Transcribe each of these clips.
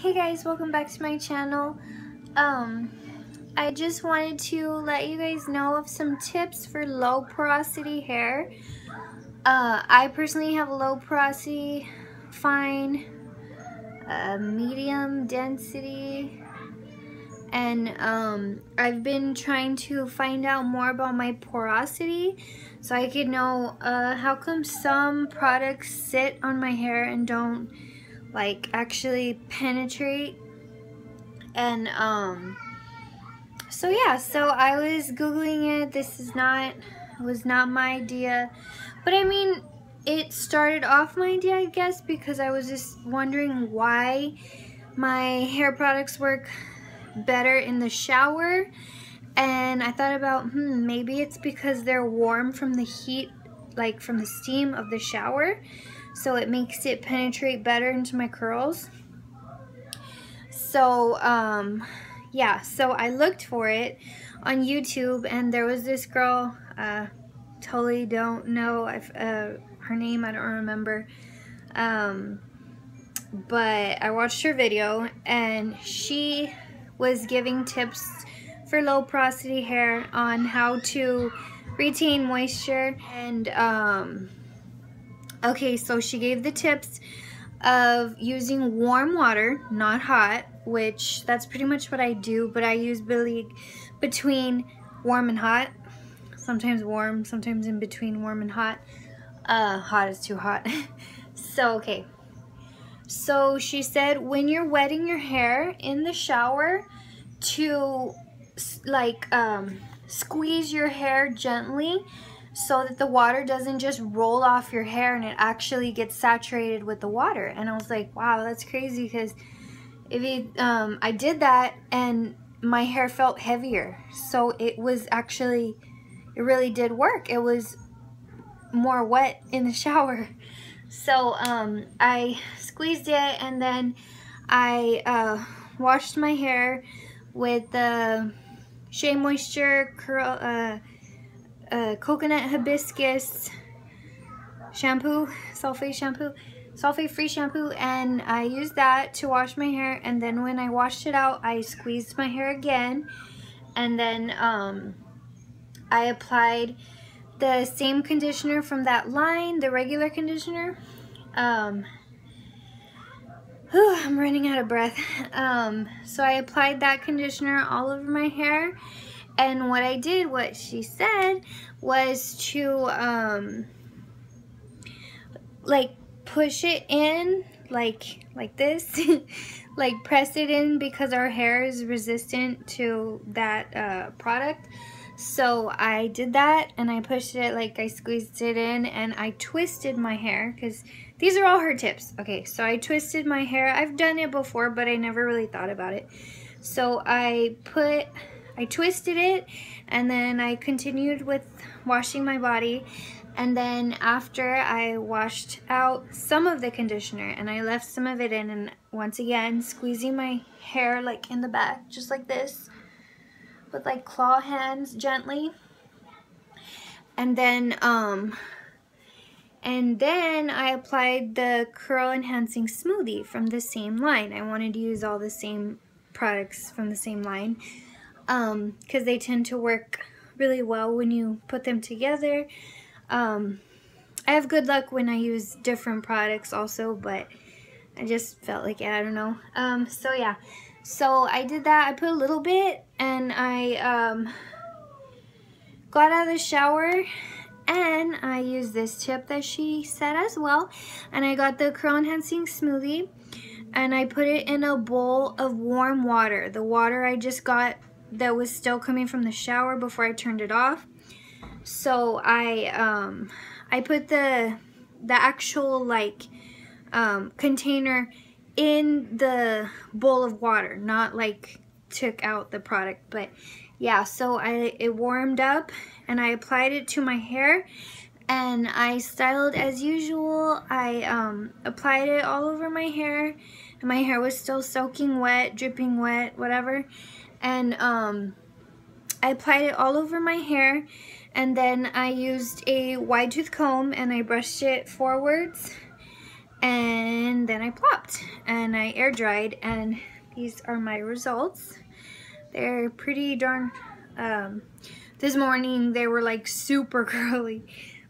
Hey guys, welcome back to my channel. Um, I just wanted to let you guys know of some tips for low porosity hair. Uh, I personally have low porosity, fine, uh, medium density, and um, I've been trying to find out more about my porosity so I could know uh, how come some products sit on my hair and don't like actually penetrate and um so yeah so I was googling it. This is not was not my idea. But I mean it started off my idea I guess because I was just wondering why my hair products work better in the shower. And I thought about hmm maybe it's because they're warm from the heat like from the steam of the shower so it makes it penetrate better into my curls. So, um, yeah, so I looked for it on YouTube and there was this girl, uh, totally don't know if, uh, her name, I don't remember, um, but I watched her video and she was giving tips for low porosity hair on how to retain moisture and um, Okay, so she gave the tips of using warm water, not hot, which that's pretty much what I do, but I use really between warm and hot. Sometimes warm, sometimes in between warm and hot. Uh, hot is too hot. so, okay. So she said when you're wetting your hair in the shower to like um, squeeze your hair gently so that the water doesn't just roll off your hair and it actually gets saturated with the water. And I was like, wow, that's crazy because if you, um, I did that and my hair felt heavier. So it was actually, it really did work. It was more wet in the shower. So um, I squeezed it and then I uh, washed my hair with the Shea Moisture Curl, uh, uh, coconut hibiscus shampoo, sulfate shampoo, sulfate free shampoo and I used that to wash my hair and then when I washed it out I squeezed my hair again and then um, I applied the same conditioner from that line, the regular conditioner. Um, whew, I'm running out of breath. Um, so I applied that conditioner all over my hair and what I did, what she said, was to um, like push it in like like this like press it in because our hair is resistant to that uh, product. So I did that and I pushed it like I squeezed it in and I twisted my hair because these are all her tips. Okay so I twisted my hair. I've done it before but I never really thought about it. So I put I twisted it and then I continued with washing my body. And then after I washed out some of the conditioner and I left some of it in and once again squeezing my hair like in the back just like this with like claw hands gently. And then um and then I applied the curl enhancing smoothie from the same line. I wanted to use all the same products from the same line um because they tend to work really well when you put them together. Um I have good luck when I use different products also but I just felt like it I don't know. Um so yeah. So I did that I put a little bit and I um got out of the shower and I used this tip that she said as well and I got the curl enhancing smoothie and I put it in a bowl of warm water. The water I just got that was still coming from the shower before I turned it off. So I um, I put the the actual like um, container in the bowl of water, not like took out the product, but yeah, so I it warmed up and I applied it to my hair and I styled as usual. I um, applied it all over my hair my hair was still soaking wet, dripping wet, whatever and um, I applied it all over my hair and then I used a wide tooth comb and I brushed it forwards and then I plopped and I air dried and these are my results. They're pretty darn, um, this morning they were like super curly,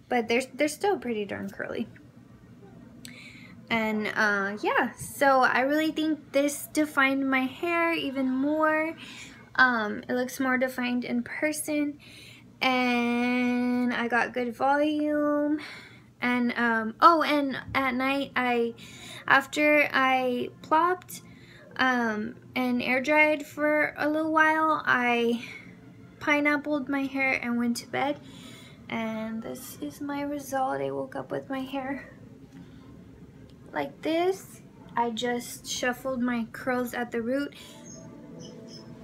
but they're, they're still pretty darn curly. And uh, yeah, so I really think this defined my hair even more. Um, it looks more defined in person. And I got good volume. And um, oh and at night I after I plopped um, and air dried for a little while I pineappled my hair and went to bed. And this is my result. I woke up with my hair like this I just shuffled my curls at the root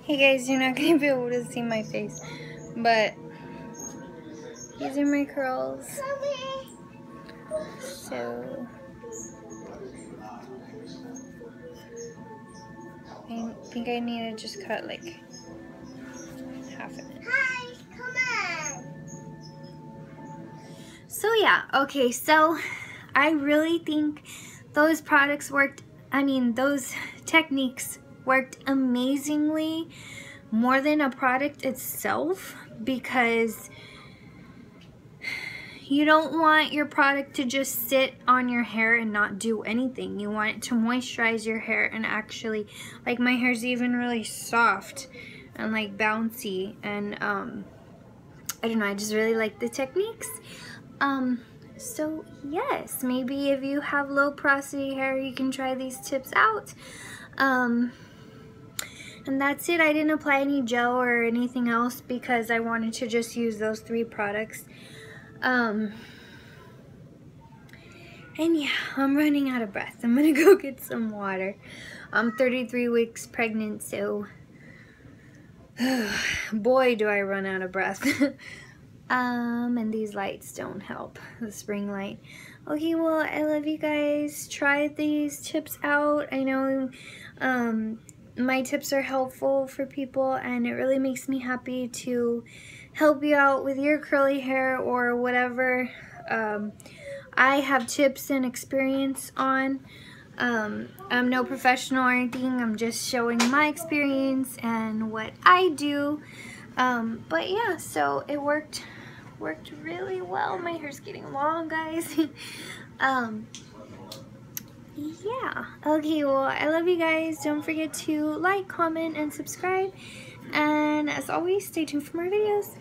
hey guys you're not gonna be able to see my face but these are my curls so I think I need to just cut like half of it. Hi, come on. So yeah, okay, so I really think those products worked, I mean, those techniques worked amazingly more than a product itself because you don't want your product to just sit on your hair and not do anything. You want it to moisturize your hair and actually, like my hair's even really soft and like bouncy and um, I don't know, I just really like the techniques. Um, so yes, maybe if you have low porosity hair, you can try these tips out. Um, and that's it. I didn't apply any gel or anything else because I wanted to just use those three products. Um, and yeah, I'm running out of breath. I'm gonna go get some water. I'm 33 weeks pregnant, so boy, do I run out of breath. um, and these lights don't help, the spring light. Okay, well, I love you guys. Try these tips out. I know um, my tips are helpful for people, and it really makes me happy to help you out with your curly hair or whatever um, I have tips and experience on. Um, I'm no professional or anything. I'm just showing my experience and what I do. Um, but yeah, so it worked worked really well. My hair's getting long, guys. um, yeah. Okay, well, I love you guys. Don't forget to like, comment, and subscribe. And as always, stay tuned for more videos.